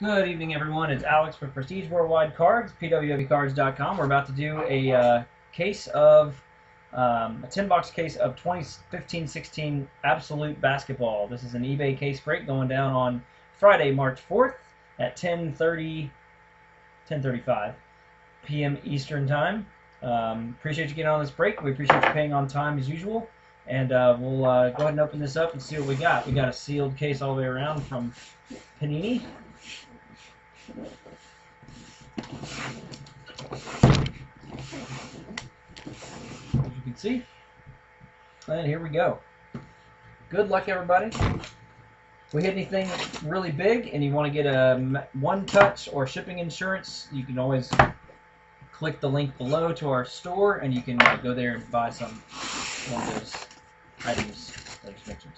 Good evening, everyone. It's Alex with Prestige Worldwide Cards, pwwcards.com. We're about to do a uh, case of, um, a 10-box case of 2015-16 Absolute Basketball. This is an eBay case break going down on Friday, March 4th at 10.30, 10.35 p.m. Eastern Time. Um, appreciate you getting on this break. We appreciate you paying on time as usual. And uh, we'll uh, go ahead and open this up and see what we got. We got a sealed case all the way around from Panini. As you can see. And here we go. Good luck, everybody. If we hit anything really big and you want to get a one touch or shipping insurance, you can always click the link below to our store and you can go there and buy some one of those items that I just mentioned.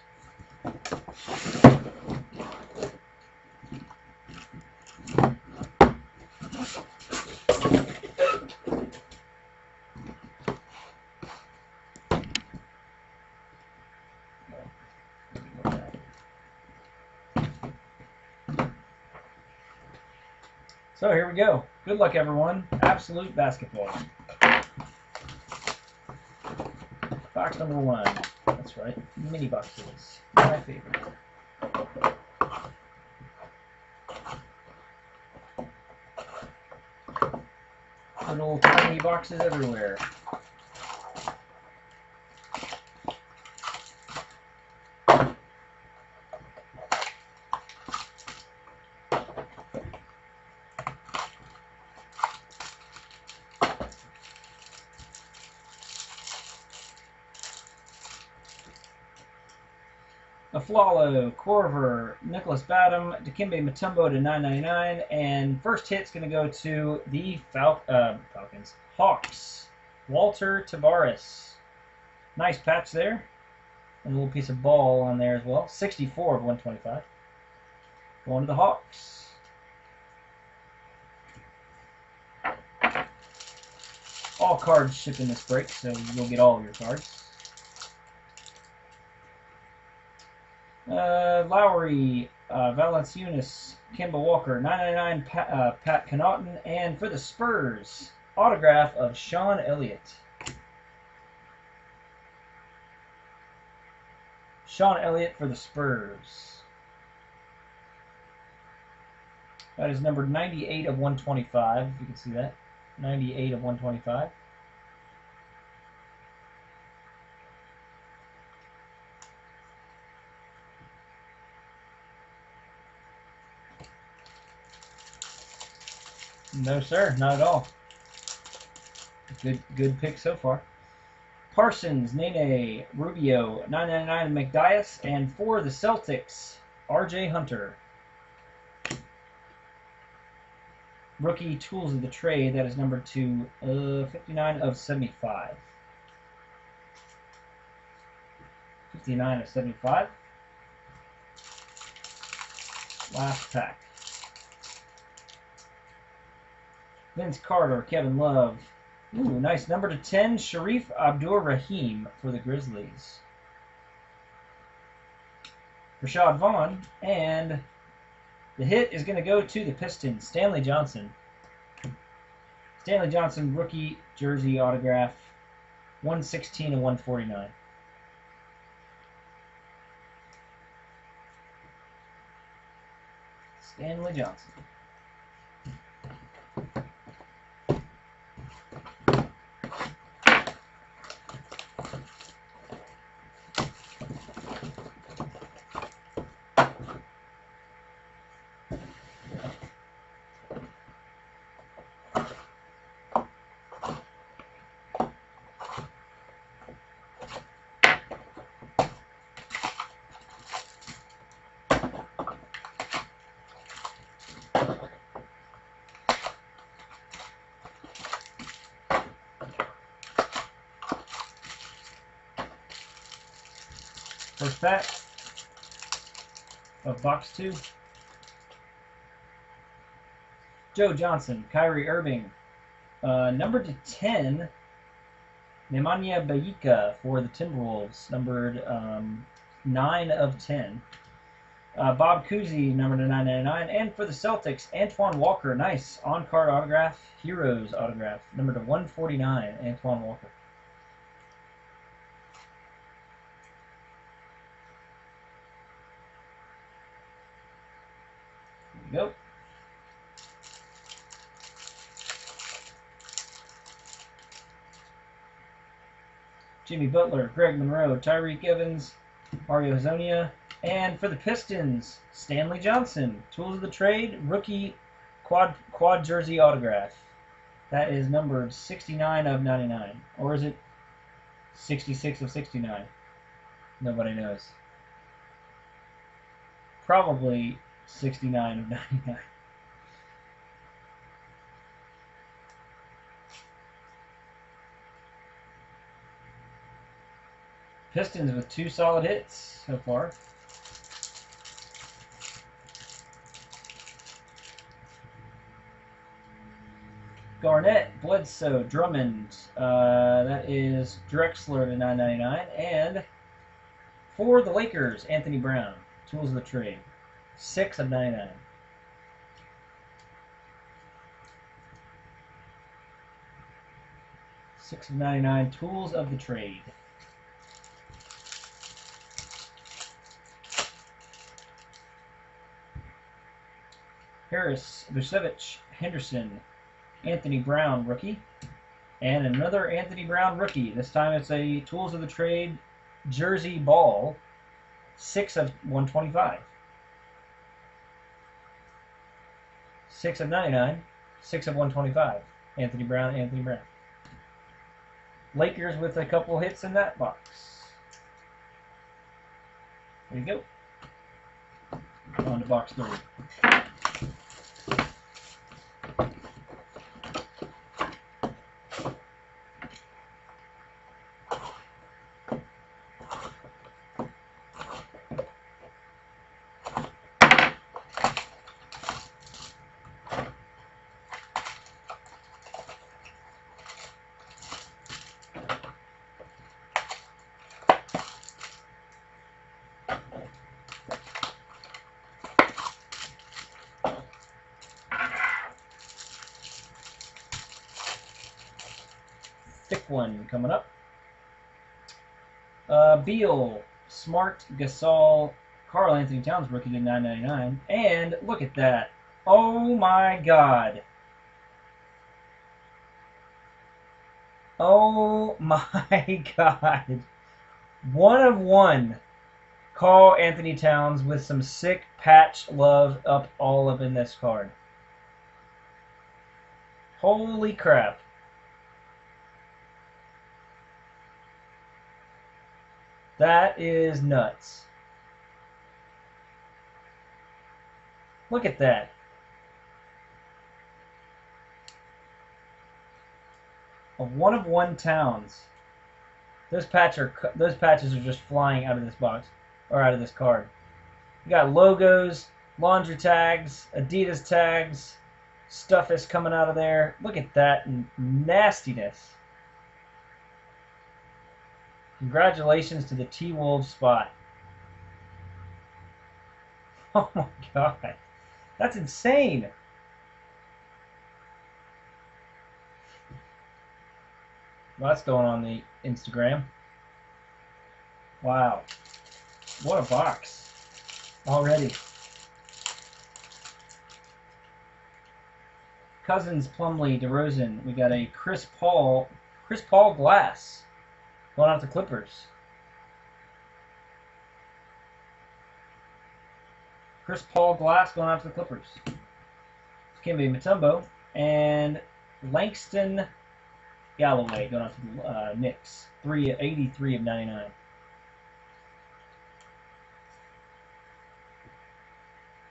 So here we go. Good luck, everyone. Absolute basketball. Box number one. That's right. Mini boxes. My favorite. Little tiny boxes everywhere. Afflalo, Korver, Nicholas Batum, Dikembe Mutombo to 999, and first hit's going to go to the Fal uh, Falcons, Hawks, Walter Tavares. Nice patch there, and a little piece of ball on there as well. 64 of 125. Going to the Hawks. All cards ship in this break, so you'll get all of your cards. Uh, Lowry, uh, Valanciunas, Kemba Walker, 999 Pat, uh, Pat Connaughton, and for the Spurs, autograph of Sean Elliott. Sean Elliott for the Spurs. That is number 98 of 125, if you can see that. 98 of 125. No, sir, not at all. Good, good pick so far. Parsons, Nene, Rubio, 999 McDyess, and for the Celtics, R.J. Hunter. Rookie Tools of the Trade, that is number two, uh, 59 of 75. 59 of 75. Last pack. Vince Carter, Kevin Love. Ooh, nice. Number to 10, Sharif Abdur-Rahim for the Grizzlies. Rashad Vaughn. And the hit is going to go to the Pistons, Stanley Johnson. Stanley Johnson rookie jersey autograph, 116 and 149. Stanley Johnson. First pack of box two. Joe Johnson, Kyrie Irving. Uh, number to 10, Nemanja Bjelica for the Timberwolves, numbered um, 9 of 10. Uh, Bob Cousy, number to 999. And for the Celtics, Antoine Walker, nice on card autograph, Heroes autograph, number to 149, Antoine Walker. Go. Jimmy Butler, Greg Monroe, Tyreke Evans, Mario Hezonja, and for the Pistons, Stanley Johnson, Tools of the Trade, rookie quad quad jersey autograph. That is numbered 69 of 99. Or is it 66 of 69? Nobody knows. Probably 69 of 99. Pistons with two solid hits so far. Garnett, Bledsoe, Drummond. Uh, that is Drexler to 9.99, and for the Lakers, Anthony Brown. Tools of the trade, six of 99. Six of 99. Tools of the trade. Harris, Vucevic, Henderson, Anthony Brown, rookie. And another Anthony Brown rookie. This time it's a Tools of the Trade jersey ball. 6 of 125. 6 of 99. 6 of 125. Anthony Brown, Anthony Brown. Lakers with a couple hits in that box. There you go. On to box three. One coming up. Uh, Beal, Smart, Gasol, Karl Anthony Towns rookie to 9.99, and look at that! Oh my God! Oh my God! One of one. Karl Anthony Towns with some sick patch love up all up in this card. Holy crap. That is nuts. Look at that. A one of one towns. Those patch are those patches are just flying out of this box or out of this card. You got logos, laundry tags, Adidas tags, stuff is coming out of there. Look at that nastiness. Congratulations to the T-Wolves spot. Oh my god. That's insane. Well, that's going on the Instagram. Wow. What a box. Already. Cousins, Plumlee, DeRozan. We got a Chris Paul, Chris Paul glass. Going out to Clippers. Chris Paul Glass going out to the Clippers. Kimby Mutombo and Langston Galloway going out to the uh, Knicks. Three, 83 of 99.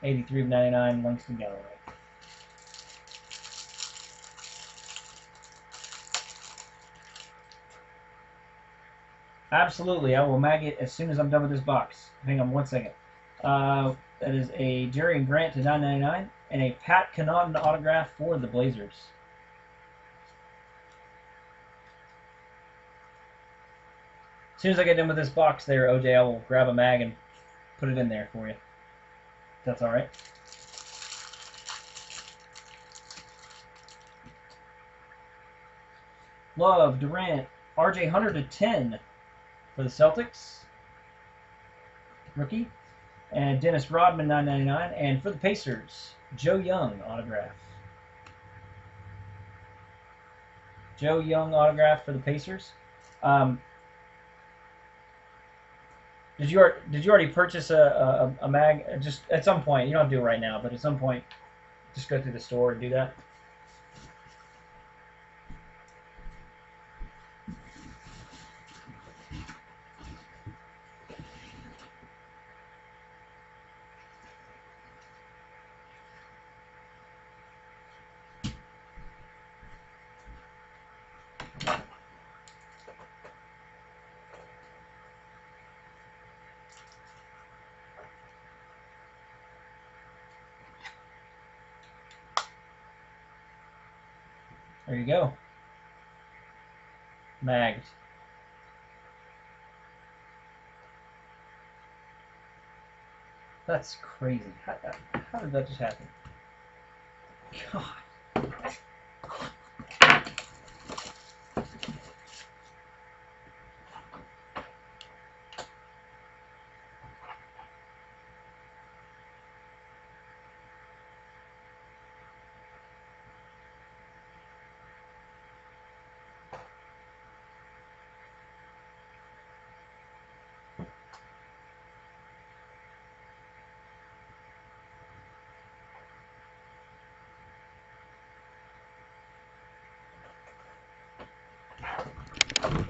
Eighty-three of ninety-nine, Langston Galloway. Absolutely, I will mag it as soon as I'm done with this box. Hang on one second. Uh, that is a Jerry Grant to 9.99 and a Pat Connaughton autograph for the Blazers. As soon as I get done with this box there, OJ, I will grab a mag and put it in there for you. That's all right. Love, Durant, RJ Hunter to 10 for the Celtics. Rookie. And Dennis Rodman, 999. And for the Pacers, Joe Young autograph. Joe Young autograph for the Pacers. Um, did you did you already purchase a, a, a mag? Just at some point, you don't have to do it right now, but at some point, just go through the store and do that. There you go. Magged. That's crazy. How, how did that just happen? God.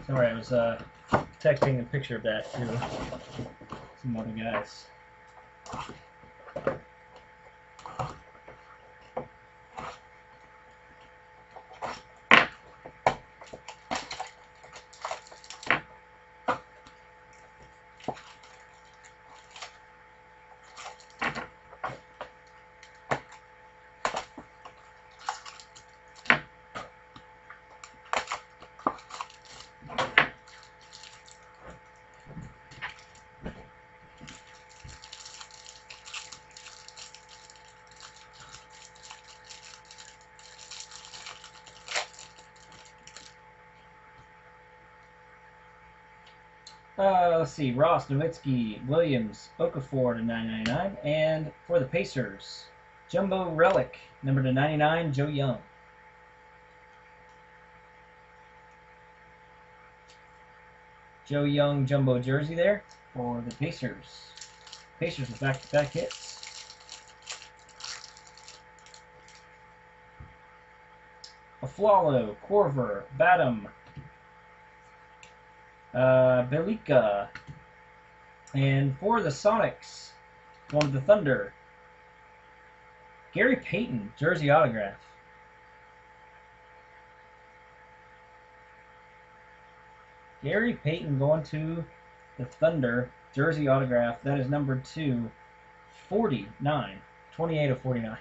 Sorry, I was uh, texting a picture of that to some other guys. Uh, let's see, Ross, Nowitzki, Williams, Okafor to 999, and for the Pacers, Jumbo Relic, number to 99, Joe Young. Joe Young jumbo jersey there for the Pacers. Pacers with back-to-back hits. Afflalo, Korver, Batum, uh, Bjelica. And for the Sonics, one of the Thunder, Gary Payton, jersey autograph. Gary Payton going to the Thunder, jersey autograph. That is number two, 49, 28 of 49.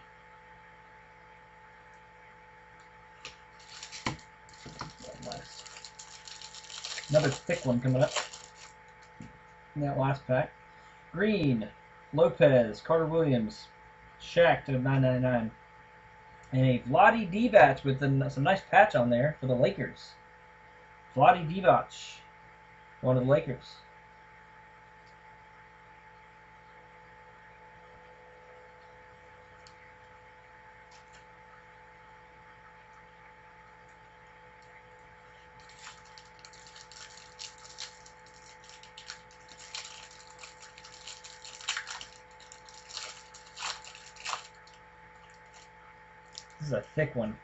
Another thick one coming up in that last pack. Green, Lopez, Carter Williams, Shaq to 9.99, and a Vlade Divac with some nice patch on there for the Lakers. Vlade Divac, one of the Lakers. Thick one.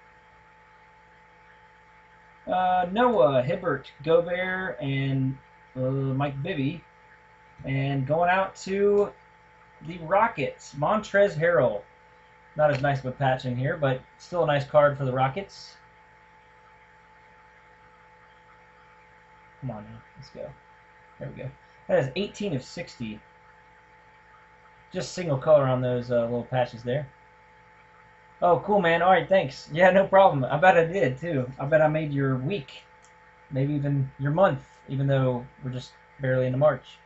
Uh, Noah, Hibbert, Gobert, and uh, Mike Bibby. And going out to the Rockets, Montrezl Harrell. Not as nice of a patch in here, but still a nice card for the Rockets. Come on now, let's go. There we go. That is 18 of 60. Just single color on those uh, little patches there. Oh, cool, man. All right, thanks. Yeah, no problem. I bet I did, too. I bet I made your week. Maybe even your month, even though we're just barely into March.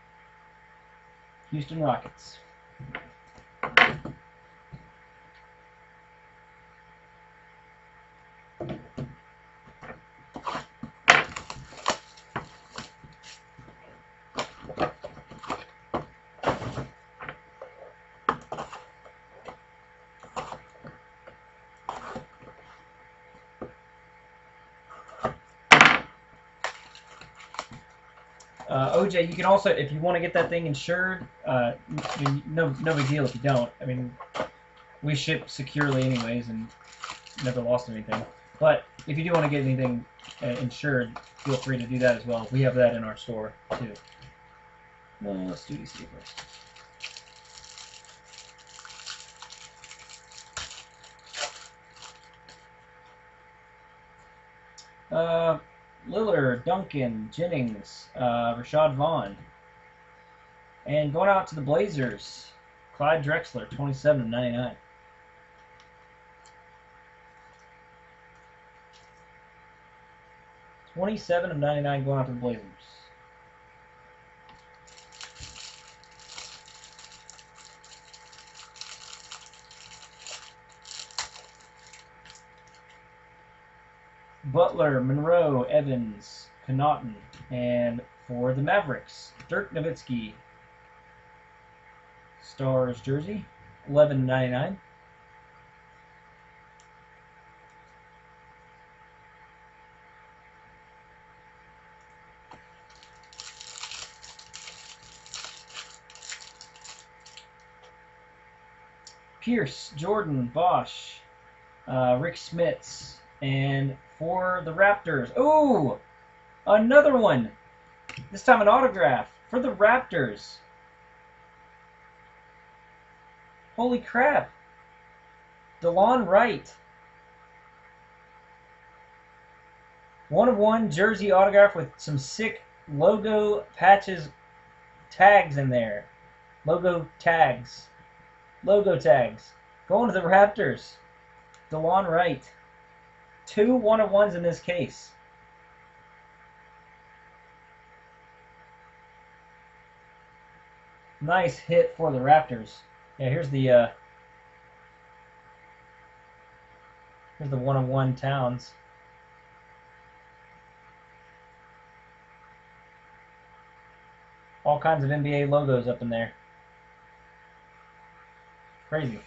Houston Rockets. Uh, OJ, you can also, if you want to get that thing insured, uh, no, no big deal if you don't. I mean, we ship securely anyways and never lost anything. But if you do want to get anything uh, insured, feel free to do that as well. We have that in our store too. Uh, let's do these two first. Uh, Lillard, Duncan, Jennings, uh, Rashad Vaughn. And going out to the Blazers, Clyde Drexler, 27 of 99. Twenty-seven of ninety-nine going out to the Blazers. Butler, Monroe, Evans, Connaughton, and for the Mavericks, Dirk Nowitzki. Stars jersey, eleven ninety nine. Pierce, Jordan, Bosh, uh, Rick Smits, and for the Raptors. Ooh, another one. This time an autograph for the Raptors. Holy crap. DeLon Wright. One of one jersey autograph with some sick logo patches tags in there. Logo tags. Logo tags. Going to the Raptors. DeLon Wright. Two one of ones in this case. Nice hit for the Raptors. Yeah, here's the uh, here's the one of one Towns. All kinds of NBA logos up in there. Crazy.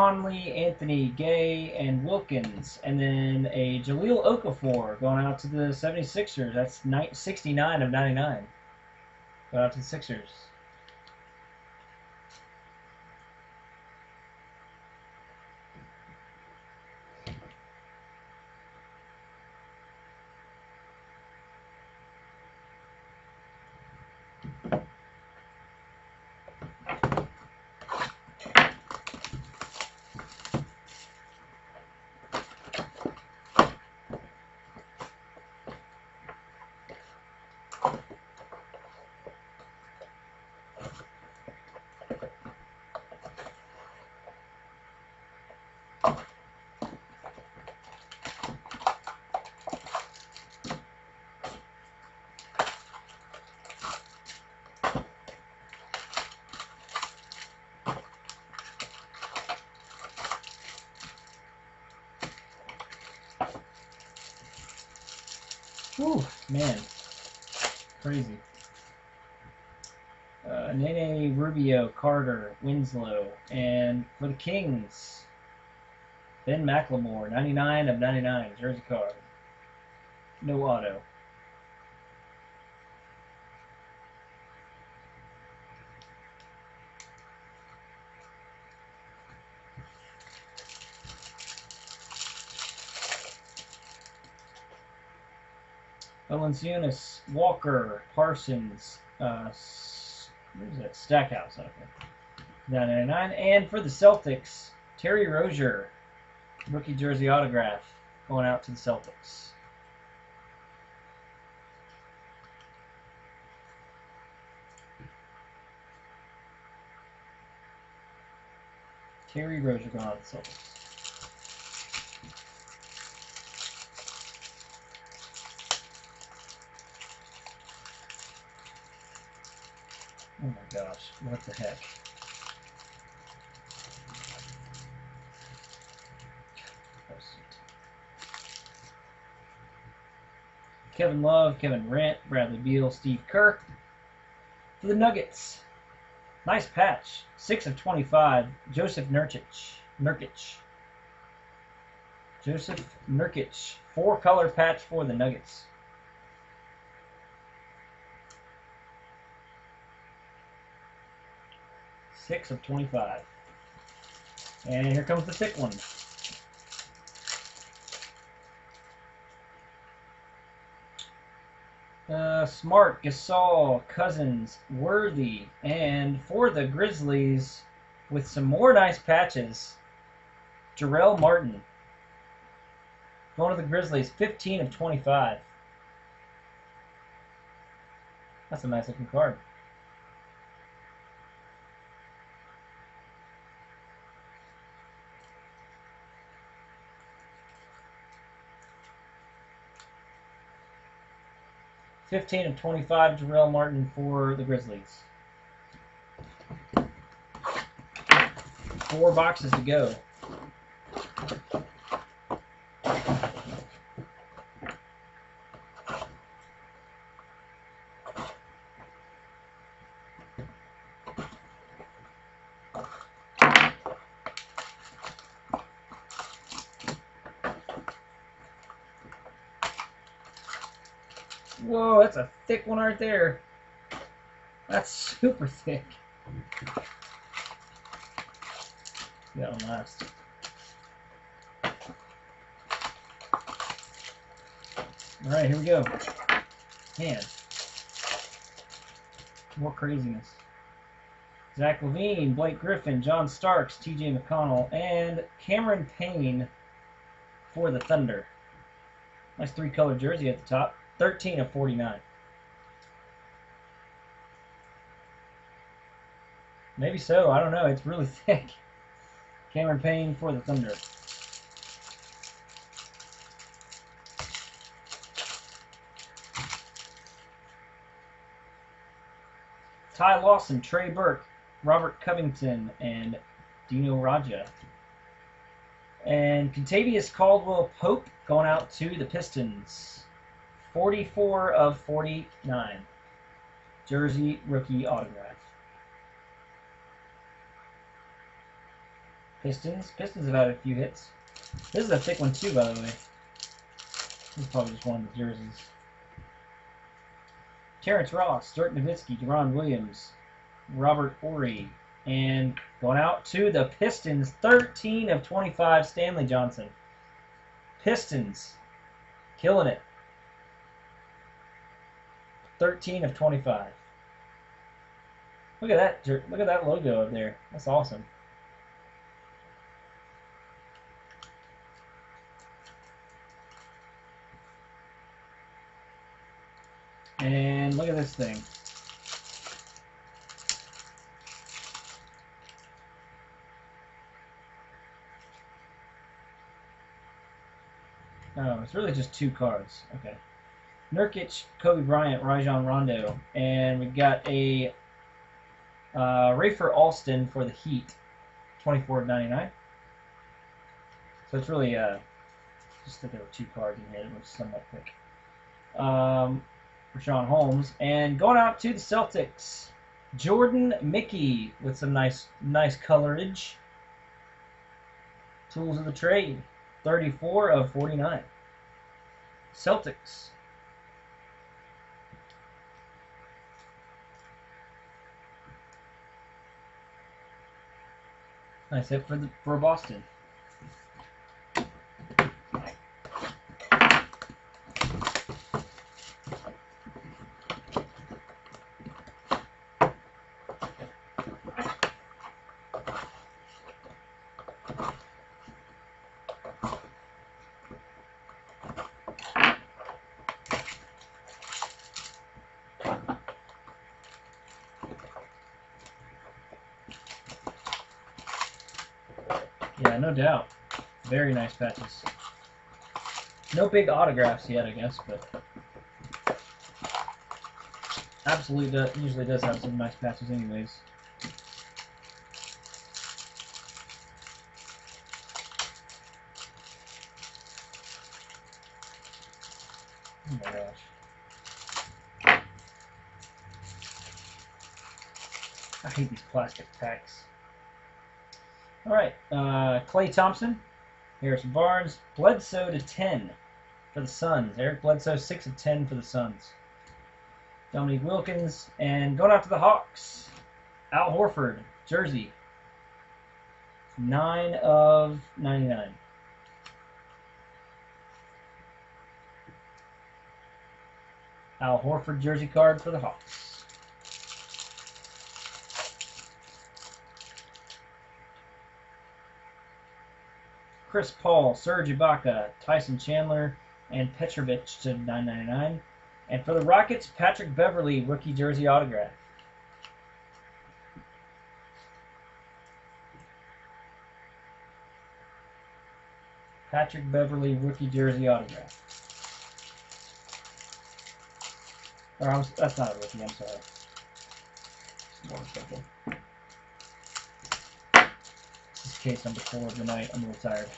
Conley, Anthony, Gay, and Wilkins. And then a Jahlil Okafor going out to the 76ers. That's 69 of 99. Going out to the Sixers. Man. Crazy. Uh, Nene, Rubio, Carter, Winslow, and for the Kings, Ben McLemore, 99 of 99, jersey card. No auto. Valanciunas, Walker, Parsons, uh, where's that? Stackhouse, okay. 999. And for the Celtics, Terry Rozier, rookie jersey autograph, going out to the Celtics. Terry Rozier going out to the Celtics. Oh my gosh, what the heck? Kevin Love, Kevin Durant, Bradley Beal, Steve Kerr. For the Nuggets, Nice patch. 6 of 25. Joseph Nurkic. Nurkic. Joseph Nurkic. Four color patch for the Nuggets. Six of 25. And here comes the thick one. Uh, Smart, Gasol, Cousins, Worthy, and for the Grizzlies, with some more nice patches, Jarell Martin. Going to the Grizzlies, 15 of 25. That's a nice looking card. Fifteen of twenty-five, Jarell Martin for the Grizzlies. Four boxes to go. That's a thick one right there. That's super thick. That one last. All right, here we go. Man, more craziness. Zach LaVine, Blake Griffin, John Starks, T.J. McConnell, and Cameron Payne for the Thunder. Nice three-color jersey at the top. 13 of 49. Maybe so. I don't know. It's really thick. Cameron Payne for the Thunder. Ty Lawson, Trey Burke, Robert Covington, and Dino Radja. And Kentavious Caldwell Pope going out to the Pistons. 44 of 49. Jersey rookie autograph. Pistons. Pistons have had a few hits. This is a thick one too, by the way. This is probably just one of the jerseys. Terrence Ross, Dirk Nowitzki, Deron Williams, Robert Horry, and going out to the Pistons, 13 of 25, Stanley Johnson. Pistons, killing it. 13 of 25. Look at that! Look at that logo up there. That's awesome. And look at this thing. Oh, it's really just two cards. Okay. Nurkic, Kobe Bryant, Rajon Rondo, and we've got a uh, Rafer Alston for the Heat, 24 of 99. So it's really uh, just that there were two cards in here. It was somewhat quick. Um, Richaun Holmes, and going out to the Celtics, Jordan Mickey with some nice nice colorage. Tools of the trade, 34 of 49. Celtics. Hit for the, for Boston. Yeah, no doubt. Very nice patches. No big autographs yet, I guess, but absolutely do, usually does have some nice patches anyways. Oh my gosh. I hate these plastic packs. All right, uh, Klay Thompson, Harrison Barnes, Bledsoe to 10 for the Suns. Eric Bledsoe, 6 of 10 for the Suns. Dominique Wilkins, and going out to the Hawks, Al Horford, jersey, 9 of 99. Al Horford jersey card for the Hawks. Chris Paul, Serge Ibaka, Tyson Chandler, and Petrovic to 9.99. And for the Rockets, Patrick Beverley, rookie jersey autograph. Patrick Beverley, rookie jersey autograph. Or I'm, that's not a rookie, I'm sorry. Motorcycle. This is case number four of the night. I'm a little tired.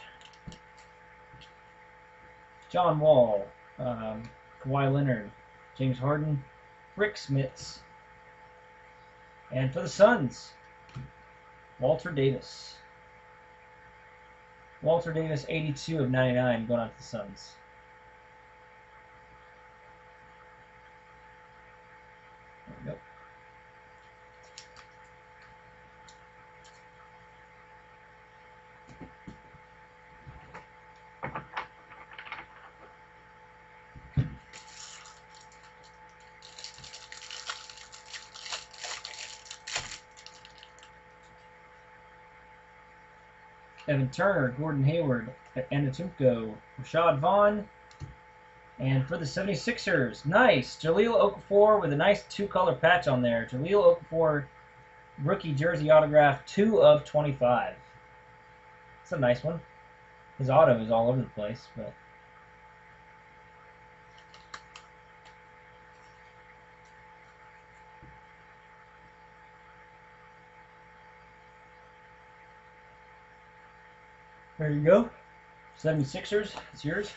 John Wall, um, Kawhi Leonard, James Harden, Rick Smits, and for the Suns, Walter Davis. Walter Davis, 82 of 99, going on to the Suns. There we go. Evan Turner, Gordon Hayward, Antetokounmpo, Rashad Vaughn, and for the 76ers, nice, Jahlil Okafor with a nice two-color patch on there. Jahlil Okafor, rookie jersey autograph, 2 of 25. It's a nice one. His auto is all over the place, but... There you go. 76ers, it's yours.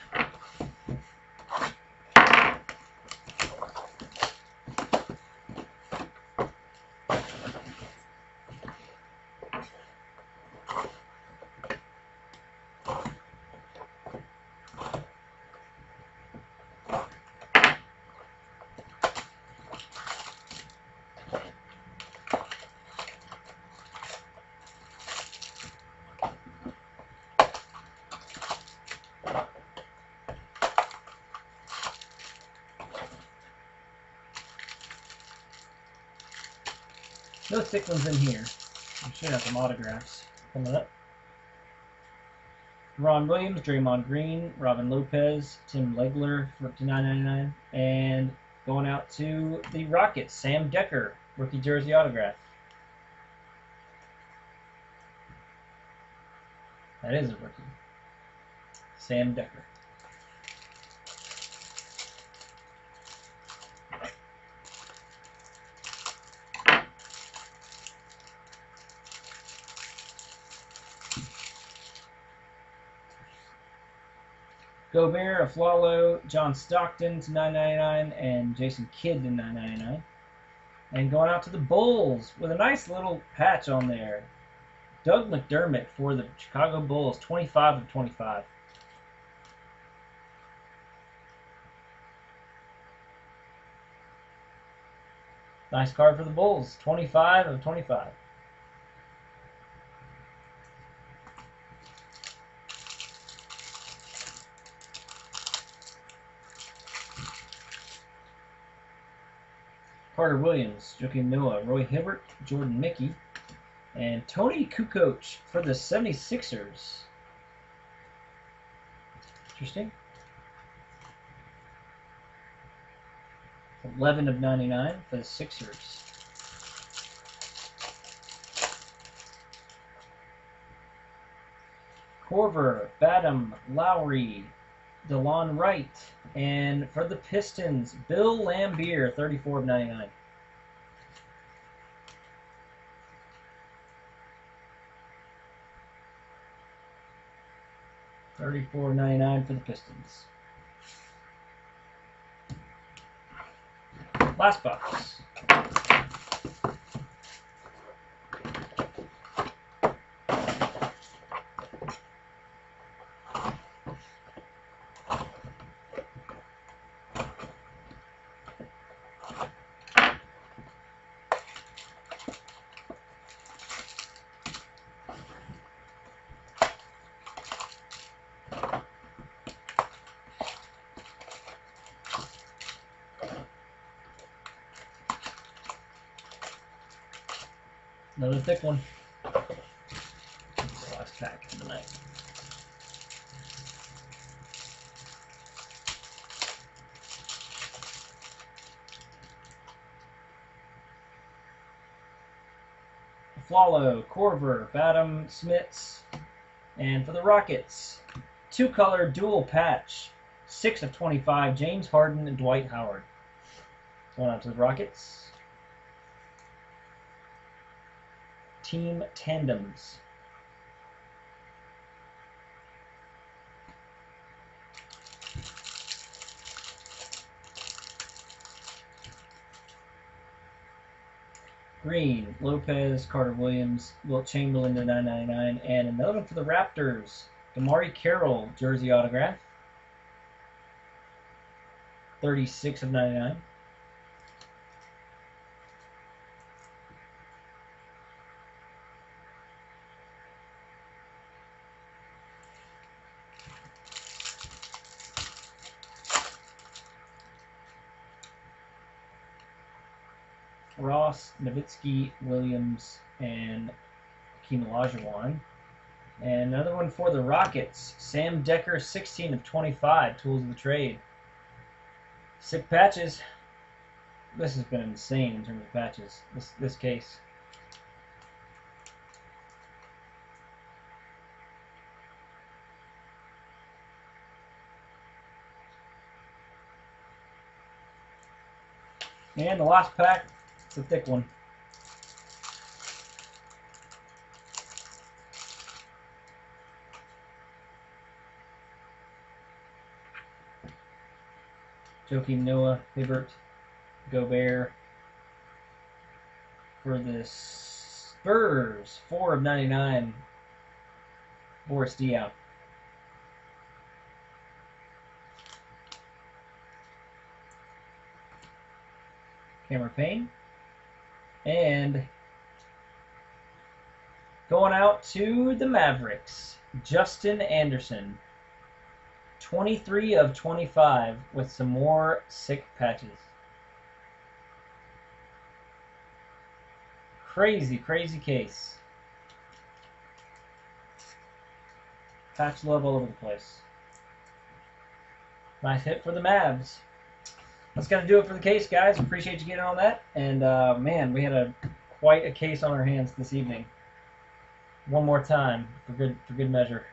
Thick ones in here. We should have some autographs coming up. Ron Williams, Draymond Green, Robin Lopez, Tim Legler for up to 9.99, and going out to the Rockets, Sam Dekker, rookie jersey autograph. That is a rookie. Sam Dekker. Gobert, Afflalo, John Stockton to 9.99, and Jason Kidd to 9.99. And going out to the Bulls with a nice little patch on there. Doug McDermott for the Chicago Bulls, 25 of 25. Nice card for the Bulls, 25 of 25. Carter Williams, Joakim Noah, Roy Hibbert, Jordan Mickey, and Toni Kukoc for the 76ers. Interesting. 11 of 99 for the Sixers. Korver, Batum, Lowry, DeLon Wright, and for the Pistons, Bill Laimbeer, 34 of 99. Thirty-four ninety-nine for the Pistons. Last box. Another thick one. Last pack of the night. Afflalo, Korver, Batum, Smits, and for the Rockets, two color dual patch, 6 of 25, James Harden and Dwight Howard. Going on to the Rockets. Team tandems. Green, Lopez, Carter Williams, Wilt Chamberlain to 999, and another for the Raptors. DeMarre Carroll, jersey autograph. 36 of 99. Ross, Nowitzki, Williams, and Hakeem Olajuwon. And another one for the Rockets. Sam Dekker, 16 of 25, tools of the trade. Sick patches. This has been insane in terms of patches, this, this case. And the last pack, it's a thick one. Joakim Noah, Hibbert, Gobert. For the Spurs, 4 of 99, Boris Diaw. Cameron Payne. And going out to the Mavericks, Justin Anderson. 23 of 25 with some more sick patches. Crazy, crazy case. Patch love all over the place. Nice hit for the Mavs. That's going to do it for the case, guys. Appreciate you getting on that. And, uh, man, we had a quite a case on our hands this evening. One more time for good for good measure.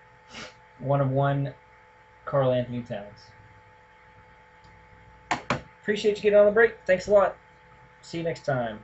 One of one Karl-Anthony Towns. Appreciate you getting on the break. Thanks a lot. See you next time.